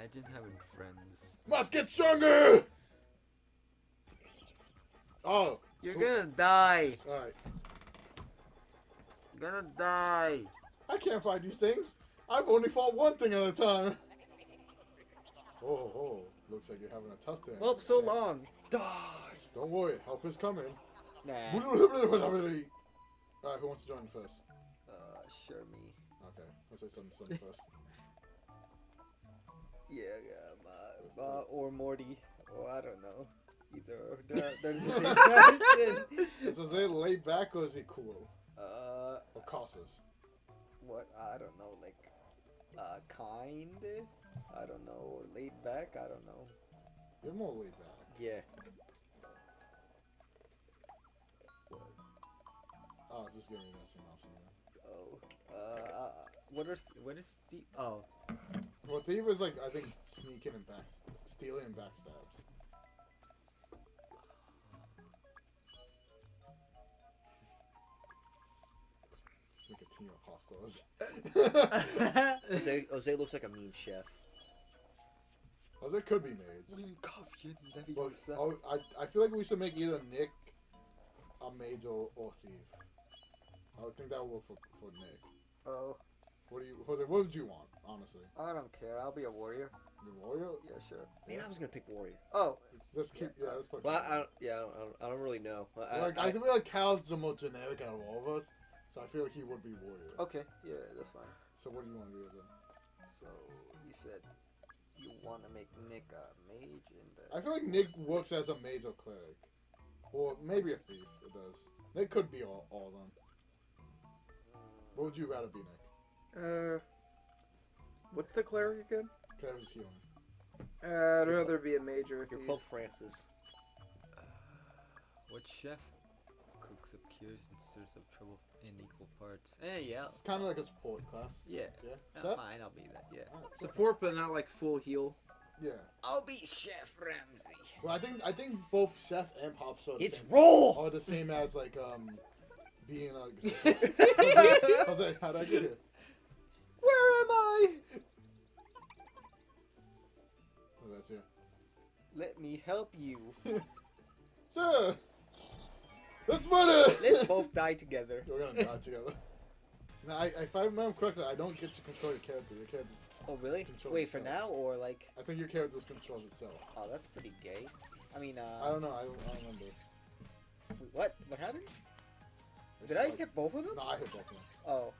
Imagine having friends. Must get stronger! Oh, You're Who- gonna die. alright. You're gonna die. I can't fight these things. I've only fought one thing at a time. Oh, oh. Looks like you're having a tough time. Well, so long. Die. Don't worry, help is coming. Nah. Alright, who wants to join first? Uh, sure me. Okay, let's say something, something first. Yeah, yeah, uh, uh, or Morty, or I don't know. Either or. They're, they're the same person. Is Jose laid back or is it cool? Uh, Or cautious? what? I don't know. Like, uh, kind. I don't know. Or laid back. I don't know. You're more laid back. Yeah. Oh, it's just giving me that same option again. Oh. Uh, uh, what are what is Steve? Oh, Well, thief is like, I think, sneaking and back, stealing and backstabs. Make a team of hostels. Jose, Jose looks like a mean chef. Jose could be maids. But oh, I, I feel like we should make either Nick a mage or, or thief. I would think that would work for, for Nick. Oh, What do you, Jose? What would you want, honestly? I don't care. I'll be a warrior. The warrior? Yeah, sure. Man, I was gonna pick warrior. Oh, Let's, let's keep. Yeah, let's put. Well, I, I don't, yeah, I don't, I don't, really know. I, like, I, I, feel like Cal's the most generic out of all of us, so I feel like he would be warrior. okay. Yeah, that's fine. So what do you want to do with him? So you said you want to make Nick a mage and uh, I feel like Nick works as a mage or cleric, or maybe a thief. It does. Nick could be all, all of them. What would you rather be, Nick? Uh, what's the cleric again? Cleric is healing. Uh, I'd rather be a major you're. Pope Francis. What chef cooks up cures and stirs up trouble in equal parts? Eh, yeah. It's kind of like a support class. Yeah. Yeah. Uh, Seth? fine, I'll be that. Yeah. Alright, cool. Support, but not like full heal. Yeah. I'll be Chef Ramsay. Well, I think I think both chef and pop are the It's same. roll. Are the same as like um being a. was like, how did I get here? Where am I? Oh, that's here. Let me help you. Sir, let's murder. Let's both die together. We're gonna die together. Now, I, if I remember correctly, I don't get to control your character. Your character's. Oh really? Control Wait for now or like? I think your character controls itself. Oh, that's pretty gay. I mean, uh, I don't know. I don't, I don't remember. wait, what? What happened? It's Did I hit both of them? No, I hit both of them. Oh,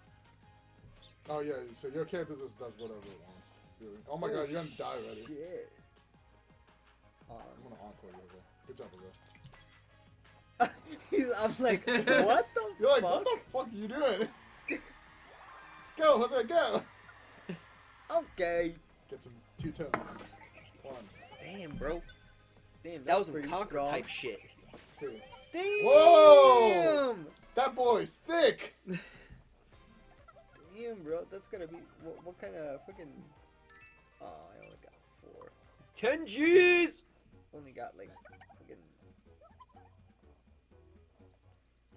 Oh yeah, so your character just does whatever it wants. Really. Oh my Oh, god, you're gonna die already. shit. I'm Um, gonna encore you. Jose. Good job, Jose. he's- I'm like, what the You're like, fuck? what the fuck are you doing? go, Jose, go. Okay. Get some two turns. One, Damn, bro. Damn, That was some pretty conquer strong. type shit. two. Damn. Whoa! That boy's thick. Damn, bro, that's gonna be what, what kind of freaking? Oh, I only got four. Ten G's. Only got like freaking.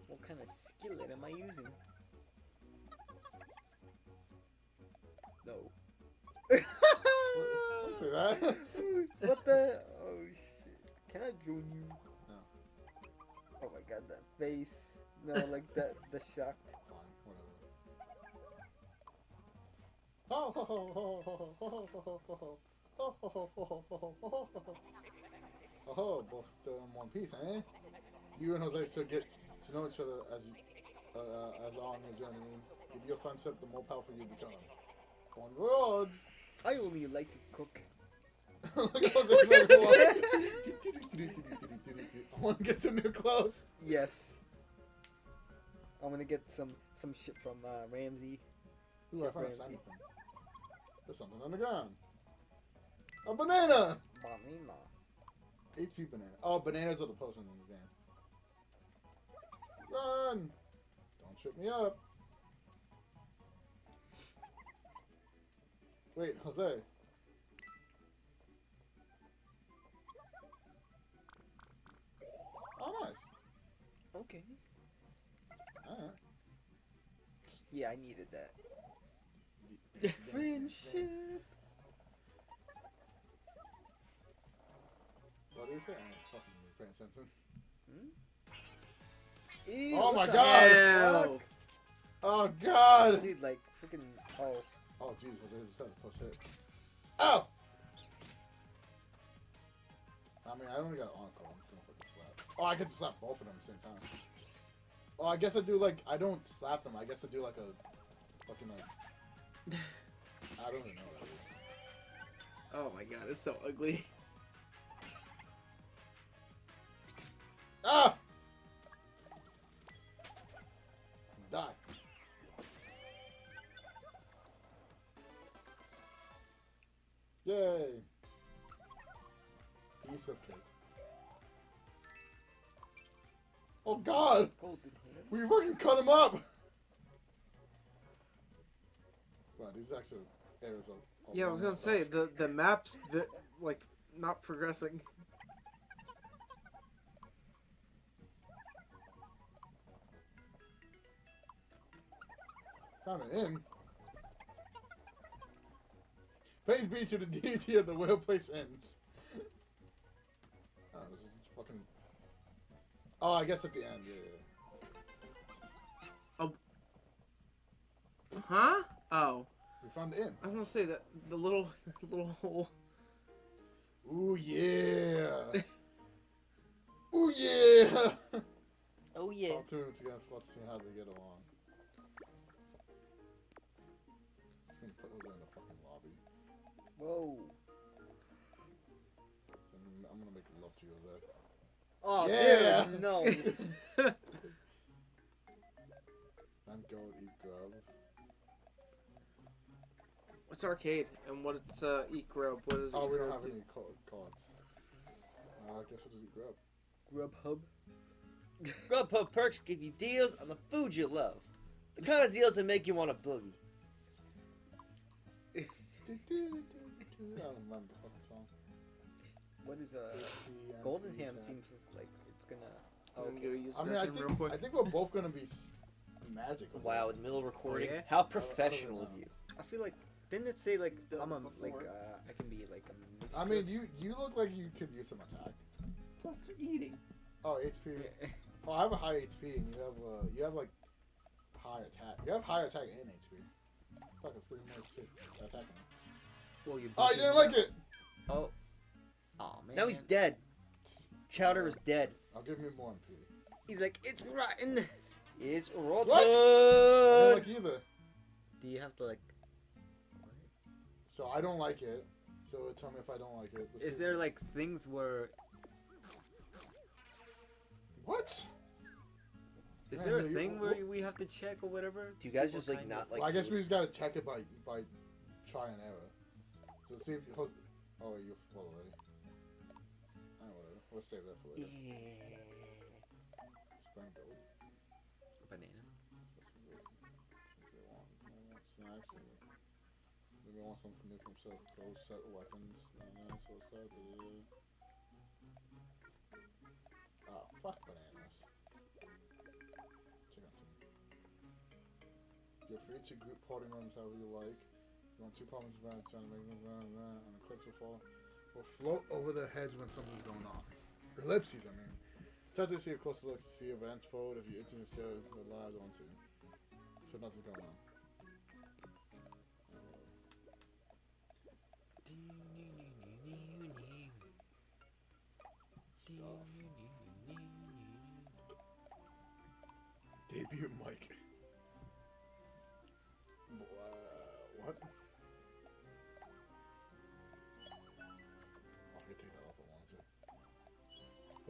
What kind of skillet am I using? No. That. what the? Oh shit! Can I join you? No. Oh my god, that face. No, like that. The shock. Ho ho ho ho ho ho ho ho ho ho. Ho ho ho ho ho ho ho. Oh both still in one piece, eh? You and Jose still get to know each other as uh, uh, as on your journey. With your friendship, the more powerful you become. On roads. I only like to cook. Look at Jose? I want to get some new clothes. Yes. I'm gonna get some some shit from uh, Ramsay. Ooh, I found a Ramsay. sign thing. There's something on the ground. A banana! Banana. HP banana. Oh, bananas are the person in the game. Run! Don't trip me up. Wait, Jose. Oh, nice. Okay. Alright. Yeah, I needed that. Friendship. do you say? I ain't fucking paying attention. Hmm? Ew, Oh my God. fuck? Oh god! Dude, like freaking. Oh. Oh jeez, what is that? The first hit. Ow! I mean, I only got encore. I'm just gonna fucking slap. Oh, I get to slap both of them at the same time. Oh, I guess I do like I don't slap them. I guess I do like a fucking like. Don't even know that. Oh my god, it's so ugly. Ah! Die. Yay! Piece of cake. Oh god! We fucking cut him up! Wow, these actually are. are Yeah, I was gonna say the the map's like not progressing. Found an inn. Praise be to the deity of the well place ends. Oh, this is fucking. Oh, I guess at the end, yeah. yeah. Oh. Huh? Oh, found the inn. I was gonna say that the little little hole. Ooh yeah. Ooh yeah. Oh yeah. All two minutes against let's see how they get along. Just gonna put those in the fucking lobby. Whoa. I'm, I'm gonna make love to you there. Oh, Yeah. dude, no. I'm going to eat grub. What's arcade and what's uh, eat grub? What is Oh, eat we don't grub have do? any co- cards. Uh, I guess we'll just eat grub. Grubhub. Grubhub perks give you deals on the food you love. The kind of deals that make you want to boogie. Do, do. I don't remember the fucking song. What is uh? The, um, Golden the ham attack. seems like it's gonna. I'm Okay. gonna use I mean, I think. I think we're both gonna be s- magic. Wow, it. in the middle of recording. yeah? How professional of you. I feel like didn't it say like I'm a like uh I can be like a. Mixture? I mean, you you look like you could use some attack. Plus they're eating. Oh, HP. Yeah. Oh, I have a high HP, and you have uh, you have like high attack. You have high attack and HP. Fuck, it's pretty much it. Attack. Well, you. Oh, you didn't like it. Oh. Oh man. Now he's dead. Chowder is dead. I'll give me more MP. He's like it's rotten. It's rotten. I don't like either. Do you have to like? So I don't like it. So tell me if I don't like it. Let's Is see. there like things where? what? Is Yeah, there a no, you- thing where wh- we have to check or whatever? Do you guys just like not of- like? well, I guess we just gotta check it by by try and error. So see if Jose, oh you're full already. Oh, whatever. We'll save that for later. Yeah. Spring gold. banana? Snacks. and Maybe I want something new from set those set of weapons. Uh, so that. Oh, fuck bananas. Check out team. You're free to group party members however you like. You want two problems about trying to make them run and the clips will fall. Will float over their heads when something's going on. Ellipses, I mean. Try to see a closer look to see events forward if you instantly see the lives onto. So nothing's going on.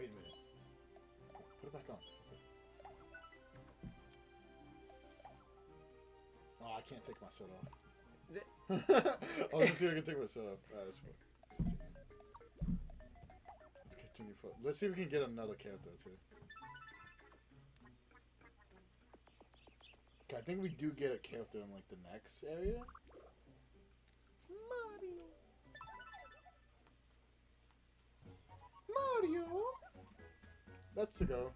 Wait a minute. Put it back on. Oh, I can't take my shirt off. oh, let's see if I can take my shirt off. Alright, let's, let's continue. Let's continue. For, let's see if we can get another character too. Okay, I think we do get a character in like the next area. Mario. Mario. Let's go.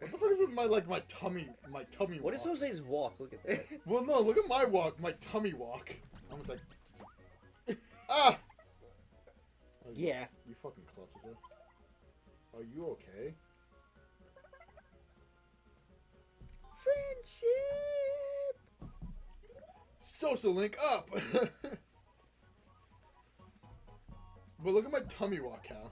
What the fuck is with my like my tummy my tummy What walk? is Jose's walk? Look at that. Well, no, look at my walk, my tummy walk. I was like, ah. Oh, Yeah. You fucking klutzes her. Are you okay? Friendship. Social link up! but look at my tummy walk count.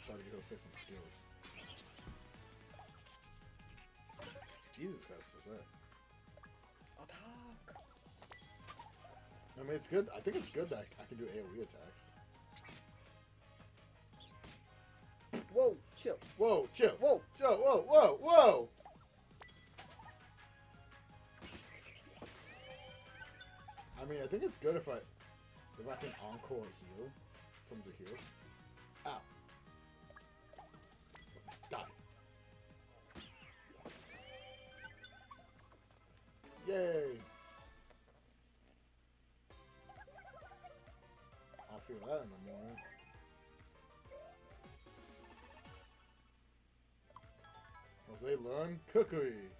Alright, try to get her say some skills. Jesus Christ, what's that? Attack. I mean, it's good. I think it's good that I can do AoE attacks. Whoa, chill. Whoa, chill. Whoa. Chill, whoa, whoa, whoa! I mean, I think it's good if I if I can encore heal. Someone to heal. Ow. Yay! I'll feel that in the morning. Jose learn cookery.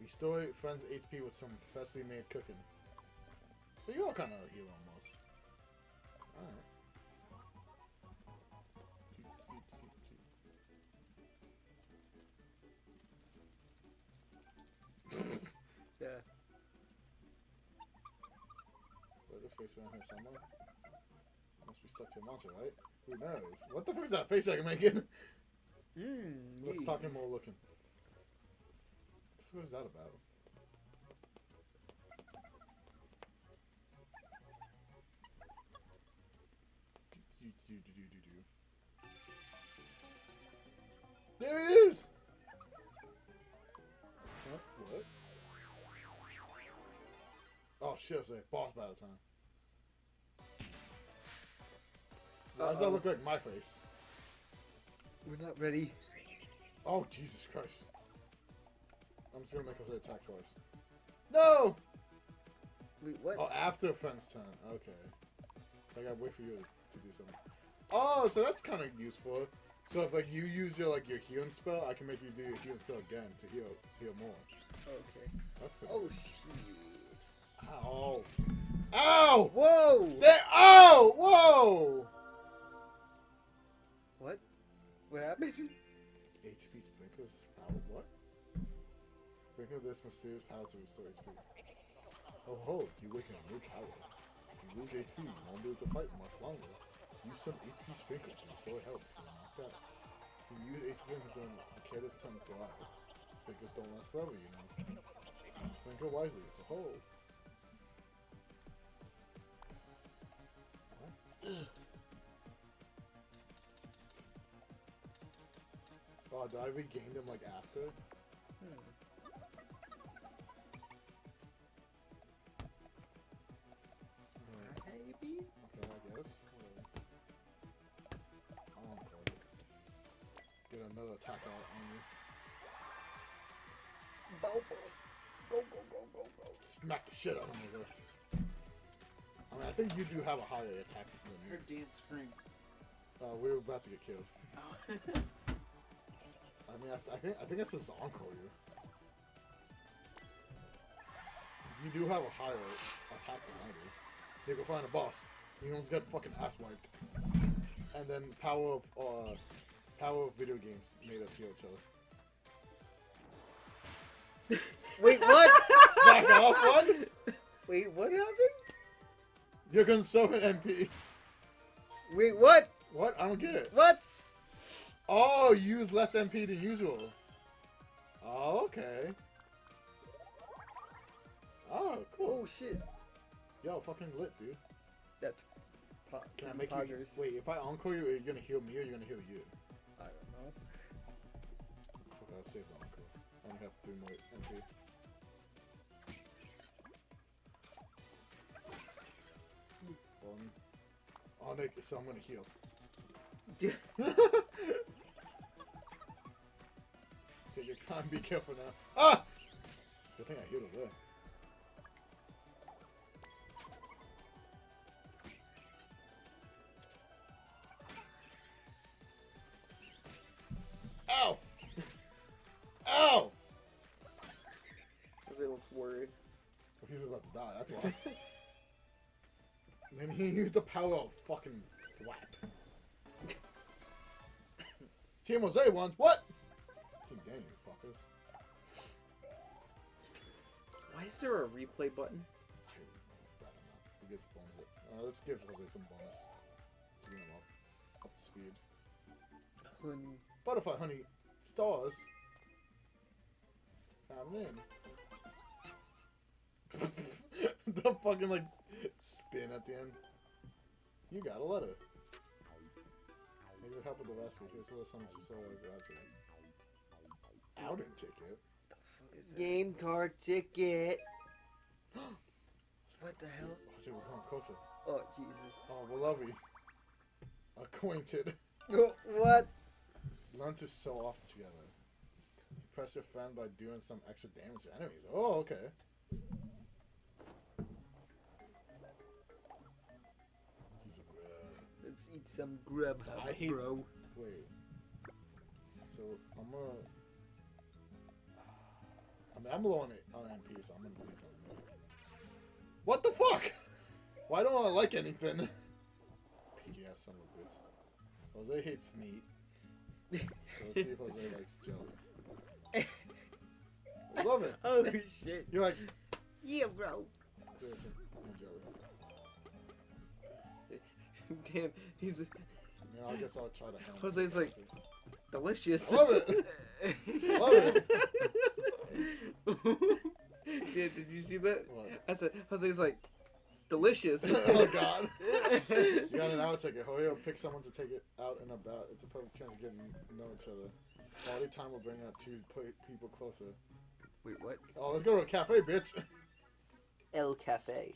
Restore friends HP with some freshly made cooking. So you all kind of a hero almost. Alright. Yeah. Is there a face around here somewhere? Must be stuck to a monster, right? Who knows? What the fuck is that face I'm making? Mmm. Let's talk more looking. What the fuck is that about? Do, do, do. There it is! Huh? What? Oh shit, it's like boss battle time. Why does that look like my face? We're not ready. Oh, Jesus Christ. I'm just gonna make her attack twice. No! Wait, what? Oh, after friend's turn. Okay. So I gotta wait for you to do something. Oh, so that's kind of useful. So if like you use your like your healing spell, I can make you do your healing spell again to heal heal more. Okay. That's oh, good. Oh shoot. Ow! Ow! Whoa! There! Oh! Whoa! HP sprinkles power. What? Sprinkle this mysterious power to restore HP. Oh ho! You awaken a new power. If you lose HP, you won't be able to fight much longer. Use some HP sprinkles to restore health. If you use HP sprinkles during a careless turn thrive. Sprinkles don't last forever, you know. Sprinkle wisely. Oh ho! Oh, did I regain them like after? Hmm. Maybe? Okay, I guess. Whatever. I want to play it. Get another attack out on. Bow, bow. Go, go, go, go, go. Smack the shit out of over. I mean, I think you do have a higher attack than me. Her dance scream. Uh, we were about to get killed. Oh. I mean, I think I think that's just encore you. You do have a higher attack than I do. You go find a boss. You almost got fucking ass wiped. And then power of uh, power of video games made us heal each other. Wait, what? Back off one. Wait, what happened? You're gonna summon MP. Wait, what? What? I don't get it. What? Oh, you use less MP than usual. Oh, okay. Oh, cool. Oh shit. Yo, fucking lit, dude. That's po- Can I make you wait? If I encore you, are you gonna heal me or are you gonna heal you? I don't know. Fuck, I'll save the encore. I only have three more MP. Hmm. One. Oh, Nick, so I'm gonna heal. Take your time. Be careful now. Ah! It's a good thing I healed over there. Ow! Ow! Jose looks worried. Well, he's about to die. That's why. then he used the power of fucking slap. Team Jose wants what? Why is there a replay button? I don't know. He gets bonus. Uh, let's give Jose some bonus. To get him up, up to speed. Honey. Butterfly honey stars. Found in. the fucking like spin at the end. You got a letter. Maybe it'll help with the basket. Here's a little something you saw. Outing ticket. What is it? Game card ticket. What the hell? Oh, see, we're going closer. Oh Jesus. Oh, we're lovey. Acquainted. what? Learn to sew off together. Impress your friend by doing some extra damage to enemies. Oh, okay. Let's eat some grub, I hate- bro. Wait. So I'm gonna. I mean, I'm low on it on MP, so I'm gonna leave on me. What the fuck? Why don't I like anything? Ass son of a bitch. Jose hates meat. So let's see if Jose likes jelly. I love it. Oh shit. You're like, Yeah, bro. some jelly. Damn, he's Yeah, I guess I'll try to handle Jose's it. Delicious. Love it. Love it. Did you see that? What? I said, Jose's like, delicious. oh God! you got an outtake. It. Hoyo pick someone to take it out and about. It's a perfect chance to get to know each other. Quality time will bring out two people closer. Wait, what? Oh, let's go to a cafe, bitch. El Cafe.